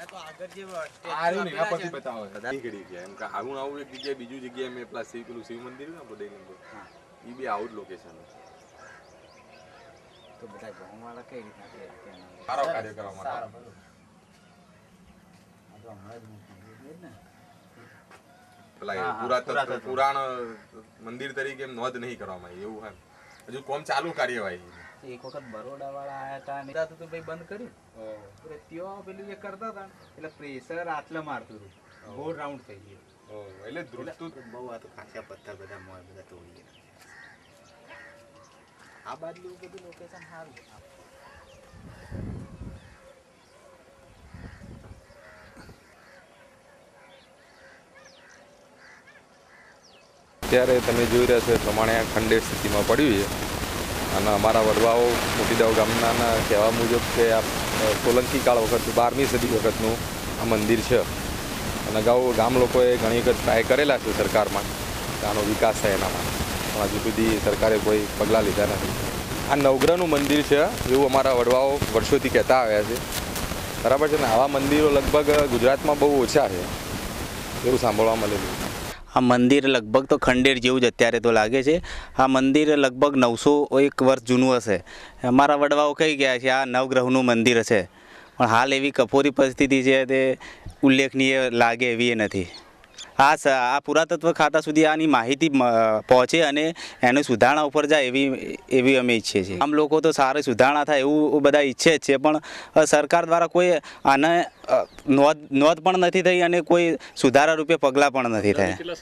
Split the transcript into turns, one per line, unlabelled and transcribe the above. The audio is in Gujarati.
બધા તો આગળ જે
આર્યું નહીં, આ
આપેલા
પછી
છે.
બતાવો નીકળી ગયા એમ કે આવું આવું એક જગ્યાએ બીજું જગ્યાએ મેં પેલા શિવ પેલું શિવ મંદિર ને બધે નંબર એ બી આવું જ લોકેશન
તો બધા ગામવાળા કઈ રીતના
સારો કાર્ય કરવા માટે.
સારો, બરોબર. આ તો હમણાં જ મૂકી દીધું જ ને.
પેલા
હા,
એ
હા,
પુરાતત્વ
પુરાતત્વ.
પુરાણ મંદિર તરીકે નોંધ નહીં કરવામાં આવી એવું હજુ કોમ ચાલુ કાર્યવાહી
એક વખત બરોડા વાળા આયા હતા ને તો ભાઈ બંધ કર્યું. એટલે ત્યાં પેલું જે કરતા હતા એટલે પ્રેશર આટલે મારતું હતું. ગોળ રાઉન્ડ થઈ ગયો.
એટલે ધ્રુજતું
બહુ આ તો ખાસા પથ્થર બધા મોય બધા તોડી ગયા. આ બાજુ બધું લોકેશન સારું
અત્યારે તમે જોઈ રહ્યા છો એ પ્રમાણે આ ખંડેર સ્થિતિમાં પડ્યું છે. અને અમારા વડવાઓ મોટીદાવ ગામના કહેવા મુજબ કે આ સોલંકી કાળ વખત બારમી સદી વખતનું આ મંદિર છે. અને અગાઉ ગામ લોકોએ ઘણી વખત ટ્રાય કરેલા છે સરકારમાં. આનો વિકાસ થાય એનામાં પણ હજુ સુધી સરકારે કોઈ પગલાં લીધા નથી. આ નવગ્રહનું મંદિર છે એવું અમારા વડવાઓ વર્ષોથી કહેતા આવ્યા છે. બરાબર છે ને? આવા મંદિરો લગભગ ગુજરાતમાં બહુ ઓછા છે. એવું સાંભળવા મળેલું.
આ મંદિર લગભગ તો ખંડેર જેવું જ અત્યારે તો લાગે છે. આ મંદિર લગભગ નવસો એક વર્ષ જૂનું હશે. અમારા વડવાઓ કહી ગયા છે આ નવગ્રહનું મંદિર હશે પણ હાલ એવી કફોરી પરિસ્થિતિ છે તે ઉલ્લેખનીય લાગે એવી નથી. આ આ પુરાતત્વ ખાતા સુધી આની માહિતી પહોંચે અને એનું સુધારણા ઉપર જાય એવી એવી અમે ઈચ્છીએ છીએ. આમ લોકો તો સારી સુધારણા થાય એવું બધા ઈચ્છે જ છે પણ સરકાર દ્વારા કોઈ આને નોંધ નોંધ પણ નથી થઈ અને કોઈ સુધારા રૂપે પગલાં પણ નથી થયા.